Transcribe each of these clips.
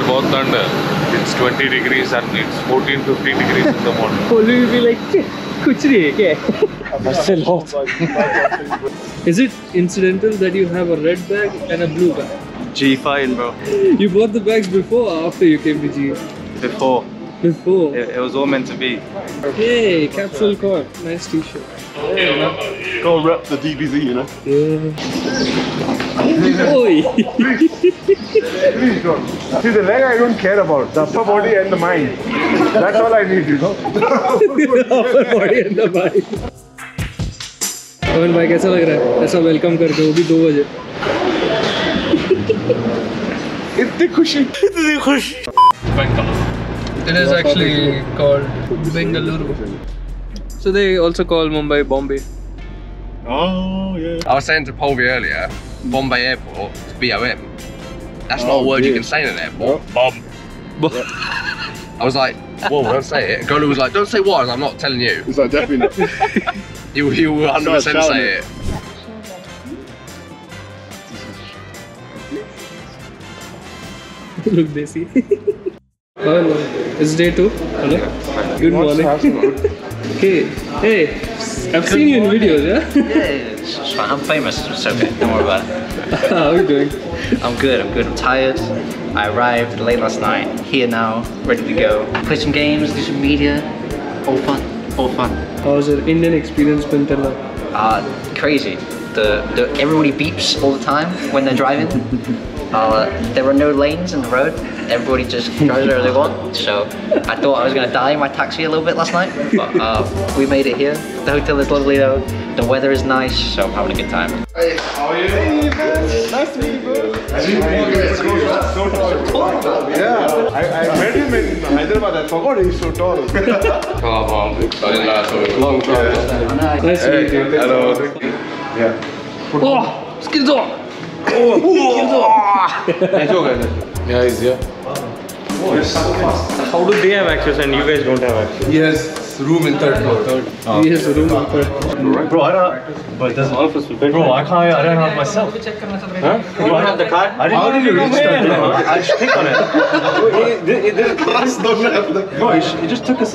both. Uh, it's 20 degrees and it's 14, 15 degrees in the morning. Polu will be like, kuch nahi hai But still hot. Is it incidental that you have a red bag and a blue bag? G fine, bro. You bought the bags before or after you came to G? Before. Before. It, it was all meant to be. Hey, capsule cord. Nice t-shirt. Go rep the DBZ, you know. Yeah. Oi. Please don't. See, the leg I don't care about. The upper body and the mind. That's all I need, you know. Upper body and the bike. पवन भाई कैसा लग रहा है ऐसा welcome करके वो भी दो बजे इतनी खुशी it is actually called Bengaluru. So they also call Mumbai Bombay. Oh, yeah. I was saying to Polvi earlier, Bombay Airport, it's BOM. That's not a oh, word you can say in an airport. Bomb. I was like, whoa, don't say it. Golu was like, don't say what. And I'm not telling you. It's like definitely not. You, you will 100% Start shouting say it. it. Look, they see. Pawan, it's day two. Hello. Good morning. okay. hey. I've seen you in videos, yeah? Yeah, it's it's fine. I'm famous. It's okay. Don't worry about it. How are you doing? I'm good. I'm good. I'm tired. I arrived late last night. Here now, ready to go. Play some games, do some media. All fun. All fun. How's your Indian experience been till now? Uh, crazy. The, the everybody beeps all the time when they're driving. Uh, there were no lanes in the road. Everybody just drives wherever they want. So I thought I was gonna die in my taxi a little bit last night, but uh, we made it here. The hotel is lovely though. The weather is nice, so I'm having a good time. Hey, how are you? Nice to be burst! Yeah. I, I met him in Hyderabad. I forgot he's so tall. Come on, very nice. Long time. Nice to meet you. Hello. yeah. Oh, Skillz on. Yeah he's here How do they have access and you guys don't have access? yes room in third floor third Yes, room number. Bro, I don't. But there's all of us. Bro, I can't. I don't have myself. Huh? You don't have the card? I didn't How did you reach that? I just click on it. it, it, it, it, bro, it, it just took us.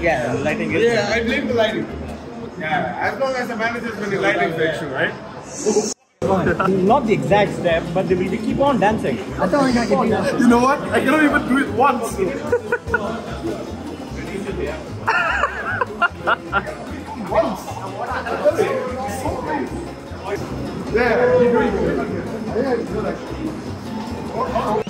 Yeah, lighting is. Yeah, I blame the lighting. Yeah, as long as the manager's been the lighting section, right? Not the exact step, but they will be keep on dancing. I thought we keep on dancing. You know what? I cannot even do it once. once. Yeah, keep doing it.